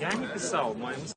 Я не писал, моим